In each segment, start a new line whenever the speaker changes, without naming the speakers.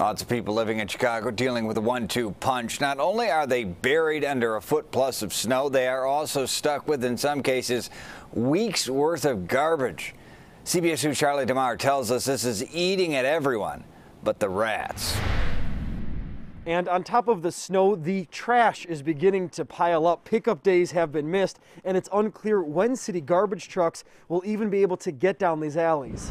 Lots of people living in Chicago dealing with a one-two punch. Not only are they buried under a foot plus of snow, they are also stuck with, in some cases, weeks worth of garbage. CBS 2's Charlie De Mar tells us this is eating at everyone but the rats.
And on top of the snow, the trash is beginning to pile up. Pickup days have been missed, and it's unclear when city garbage trucks will even be able to get down these alleys.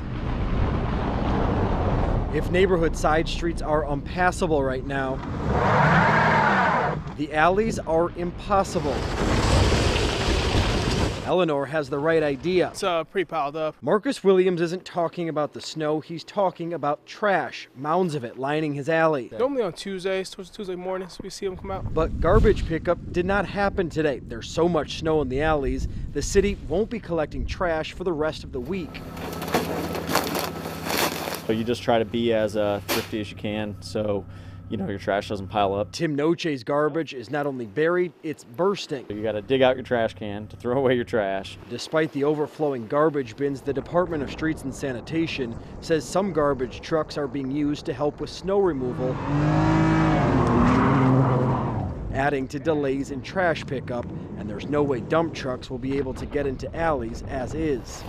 If neighborhood side streets are unpassable right now, the alleys are impossible. Eleanor has the right idea.
It's uh, pretty piled up.
Marcus Williams isn't talking about the snow, he's talking about trash, mounds of it lining his alley.
Normally on Tuesdays, towards Tuesday mornings, we see them come out.
But garbage pickup did not happen today. There's so much snow in the alleys, the city won't be collecting trash for the rest of the week.
So you just try to be as uh, thrifty as you can so you know your trash doesn't pile up.
Tim Noche's garbage is not only buried, it's bursting.
You got to dig out your trash can to throw away your trash.
Despite the overflowing garbage bins, the Department of Streets and Sanitation says some garbage trucks are being used to help with snow removal, adding to delays in trash pickup, and there's no way dump trucks will be able to get into alleys as is.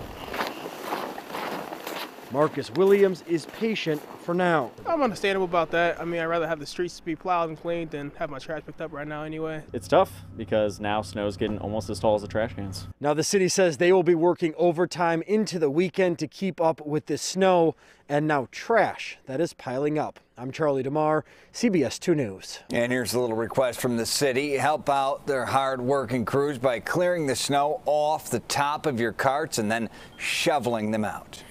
Marcus Williams is patient for now.
I'm understandable about that. I mean, I'd rather have the streets be plowed and cleaned than have my trash picked up right now anyway.
It's tough because now snow's getting almost as tall as the trash cans.
Now, the city says they will be working overtime into the weekend to keep up with the snow and now trash that is piling up. I'm Charlie De Mar, CBS 2 News.
And here's a little request from the city. Help out their hard-working crews by clearing the snow off the top of your carts and then shoveling them out.